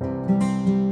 Música